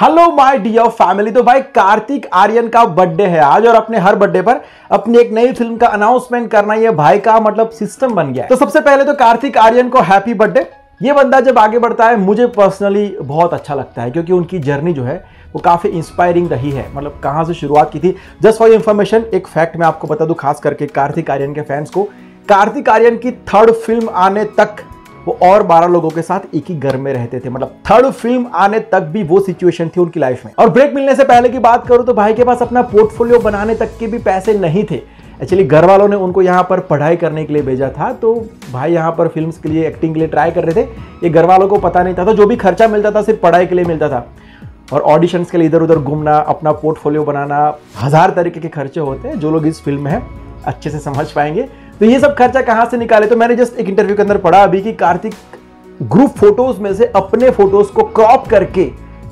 Hello my dear family तो भाई, कार्तिक आर्यन का बर्थडे है आज और अपने हर बर्थडे पर अपनी एक नई फ़िल्म का अनाउंसमेंट करना ये भाई का मतलब सिस्टम बन गया है। तो सबसे पहले तो कार्तिक आर्यन को हैप्पी बर्थडे ये बंदा जब आगे बढ़ता है, मुझे पर्सनली बहुत अच्छा लगता है क्योंकि उनकी जर्नी जो है, वो काफ़ी इंस्पायरिंग रही है। मतलब कहाँ से शुरुआत की थी? जस्ट फॉर इन्फॉर्मेशन एक फैक्ट मैं आपको बता दूँ, खास करके कार्तिक आर्यन के फैंस को। कार्तिक आर्यन की थर्ड फ़िल्म आने तक वो और 12 लोगों के साथ एक ही घर में रहते थे। मतलब थर्ड फ़िल्म आने तक भी वो सिचुएशन थी उनकी लाइफ में। और ब्रेक मिलने से पहले की बात करूँ तो भाई के पास अपना पोर्टफोलियो बनाने तक के भी पैसे नहीं थे। एक्चुअली घर वालों ने उनको यहाँ पर पढ़ाई करने के लिए भेजा था। तो भाई यहाँ पर फिल्म्स के लिए एक्टिंग के लिए ट्राई कर रहे थे। ये घर वालों को पता नहीं था तो जो भी खर्चा मिलता था सिर्फ़ पढ़ाई के लिए मिलता था। और ऑडिशंस के लिए इधर उधर घूमना, अपना पोर्टफोलियो बनाना, हज़ार तरीके के खर्चे होते हैं जो लोग इस फ़िल्म में हैं, अच्छे से समझ पाएँगे। तो ये सब खर्चा कहाँ से निकाले? तो मैंने जस्ट एक इंटरव्यू के अंदर पढ़ा अभी कि कार्तिक ग्रुप फ़ोटोज़ में से अपने फ़ोटोज़ को क्रॉप करके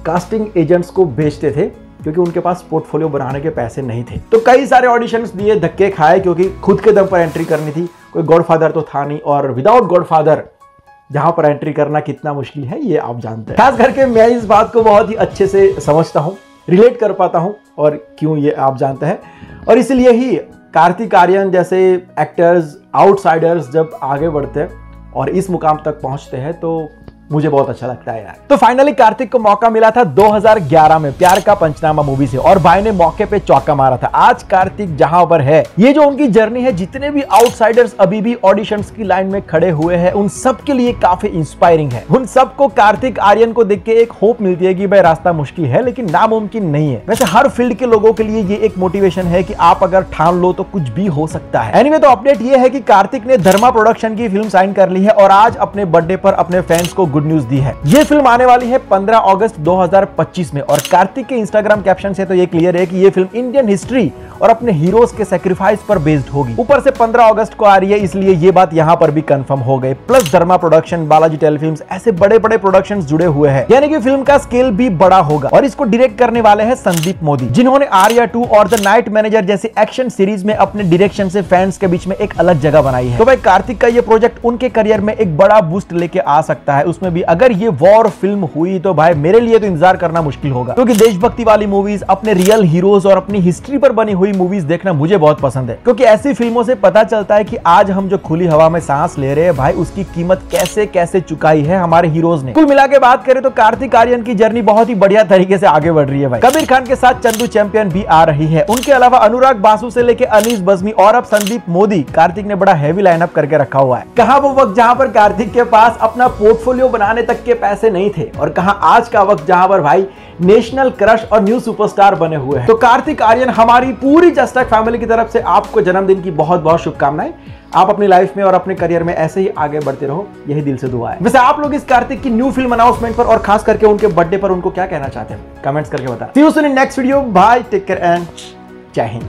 कास्टिंग एजेंट्स को बेचते थे, क्योंकि उनके पास पोर्टफोलियो बनाने के पैसे नहीं थे। तो कई सारे ऑडिशन दिए, धक्के खाए, क्योंकि खुद के दम पर एंट्री करनी थी। कोई गॉडफादर तो था नहीं, और विदाउट गॉडफादर जहाँ पर एंट्री करना कितना मुश्किल है, ये आप जानते हैं। खास करके मैं इस बात को बहुत ही अच्छे से समझता हूँ रिलेट कर पाता हूँ, और क्यों ये आप जानते हैं। और इसलिए ही कार्तिक आर्यन जैसे एक्टर्स आउटसाइडर्स जब आगे बढ़ते हैं और इस मुकाम तक पहुँचते हैं तो मुझे बहुत अच्छा लगता है यार। तो फाइनली कार्तिक को मौका मिला था 2011 में, प्यार का पंचनामा मूवी से, और भाई ने मौके पे चौका मारा था। आज कार्तिक जहाँ पर है, ये जो उनकी जर्नी है, जितने भी आउटसाइडर्स अभी भी ऑडिशन की लाइन में खड़े हुए हैं, उन सब के लिए काफ़ी इंस्पायरिंग है। उन सबको कार्तिक आर्यन को देख के एक होप मिलती है की भाई रास्ता मुश्किल है, लेकिन नामुमकिन नहीं है। वैसे हर फ़ील्ड के लोगों के लिए ये एक मोटिवेशन है की आप अगर ठान लो तो कुछ भी हो सकता है। एनीवे तो अपडेट ये है की कार्तिक ने धर्मा प्रोडक्शन की फ़िल्म साइन कर ली है, और आज अपने बर्थडे पर अपने फैंस को गुड न्यूज़ दी है। ये फ़िल्म आने वाली है 15 अगस्त 2025 में और कार्तिक के इंस्टाग्राम कैप्शन से तो ये क्लियर है कि ये फ़िल्म इंडियन हिस्ट्री और अपने हीरोज के सेक्रीफाइस पर बेस्ड होगी। ऊपर से 15 अगस्त को आ रही है, इसलिए ये बात यहाँ पर भी कंफर्म हो गए plus Dharma production Balaji telefilm ऐसे बड़े बड़े प्रोडक्शन जुड़े हुए हैं। यानी कि फ़िल्म का स्केल भी बड़ा होगा और इसको डायरेक्ट करने वाले हैं संदीप मोदी, जिन्होंने आर्या टू और द नाइट मैनेजर जैसे एक्शन सीरीज़ में अपने डायरेक्शन से फैंस के बीच में एक अलग जगह बनाई है। तो भाई कार्तिक का ये प्रोजेक्ट उनके करियर में एक बड़ा बूस्ट लेके आ सकता है। उसमें भी अगर ये वॉर फ़िल्म हुई तो भाई मेरे लिए तो इंतज़ार करना मुश्किल होगा। क्योंकि देशभक्ति वाली मूवीज़ अपने रियल हीरोज और अपनी हिस्ट्री पर बनी हुई मूवीज़ देखना मुझे बहुत पसंद है। क्योंकि ऐसी फ़िल्मों से पता चलता है कि आज हम जो खुली हवा में सांस ले रहे हैं, भाई, उसकी कीमत कैसे कैसे चुकाई है हमारे हीरोज ने। कुल मिला के बात करें तो कार्तिक आर्यन की जर्नी बहुत ही बढ़िया तरीके से आगे बढ़ रही है भाई। कबीर खान के साथ चंदू चैंपियन भी आ रही है। उनके अलावा अनुराग बासु से लेकर अनीस बजमी और अब संदीप मोदी, कार्तिक ने बड़ा हैवी लाइनअप करके रखा हुआ है। कहा वो वक्त जहाँ पर कार्तिक के पास अपना पोर्टफोलियो बनाने तक के पैसे नहीं थे और कहा आज का वक्त जहाँ पर भाई नेशनल क्रश और न्यू सुपरस्टार बने हुए हैं। तो कार्तिक आर्यन हमारी पूरी जस्टक फैमिली की तरफ़ से आपको जन्मदिन की बहुत बहुत शुभकामनाएँ। आप अपनी लाइफ में और अपने करियर में ऐसे ही आगे बढ़ते रहो, यही दिल से दुआ है। वैसे आप लोग इस कार्तिक की न्यू फ़िल्म अनाउंसमेंट पर और खास करके उनके बर्थडे पर उनको क्या कहना चाहते हैं? कमेंट्स करके बताओ next video bye take care and Jai Hind